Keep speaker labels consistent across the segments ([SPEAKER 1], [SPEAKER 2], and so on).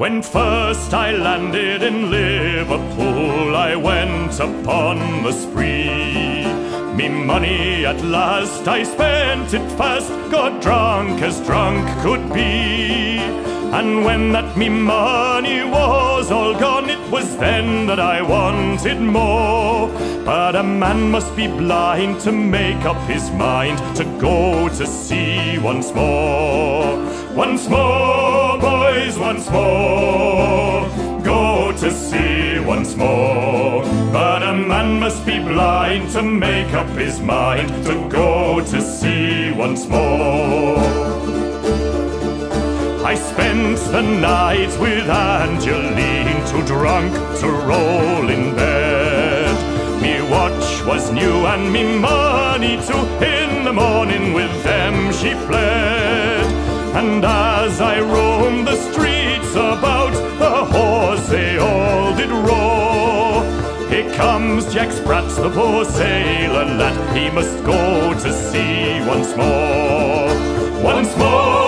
[SPEAKER 1] When first I landed in Liverpool, I went upon the spree. Me money at last I spent it fast, got drunk as drunk could be. And when that me money was all gone, it was then that I wanted more. But a man must be blind to make up his mind to go to sea once more. Once more, boys, once more. Go to sea once more. But a man must be blind to make up his mind to go to sea once more. I spent the night with Angeline, too drunk to roll in bed. Me watch was new and me money too. In the morning with them she fled. And as I roamed the streets about, the whores they all did roar. Here comes Jack Sprat, the poor sailor lad. He must go to sea once more. Once more,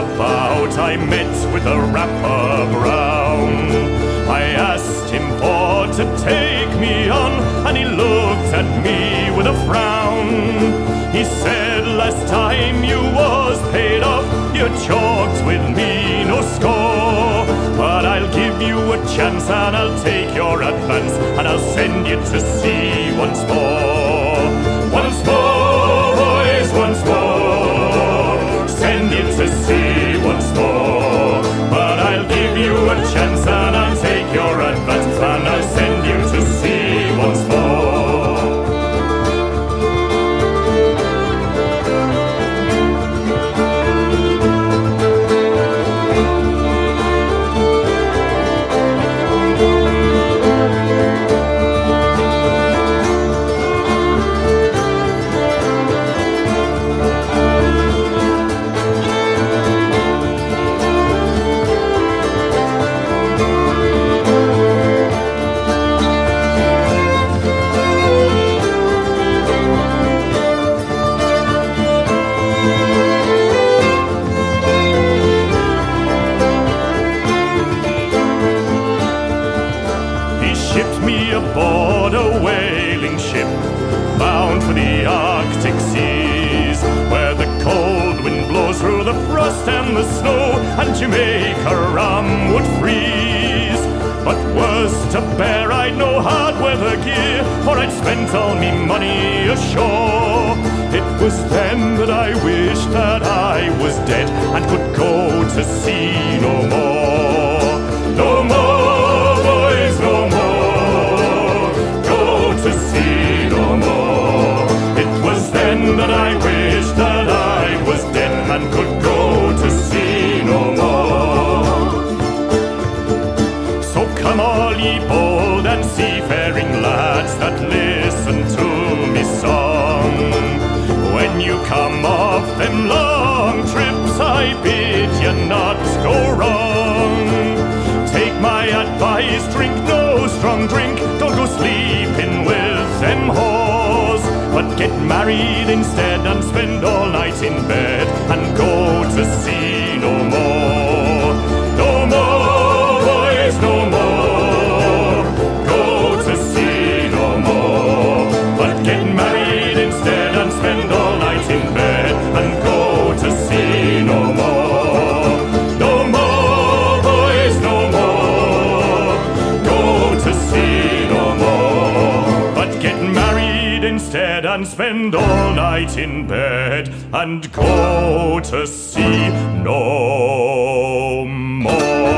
[SPEAKER 1] about, I met with a rapper brown. I asked him for to take me on, and he looked at me with a frown. He said, Last time you was paid off, you chalked with me no score. But I'll give you a chance, and I'll take your advance, and I'll send you to sea once more. Send ship bound for the Arctic seas, where the cold wind blows through the frost and the snow, and Jamaica rum would freeze. But worse to bear, I'd no hard weather gear, for I'd spent all me money ashore. It was then that I wished that I was dead and could go to sea bold and seafaring lads that listen to me song. When you come off them long trips, I bid you not go wrong. Take my advice, drink no strong drink, don't go sleeping with them whores. But get married instead and spend all night in bed and go to sea instead and spend all night in bed and go to sea no more.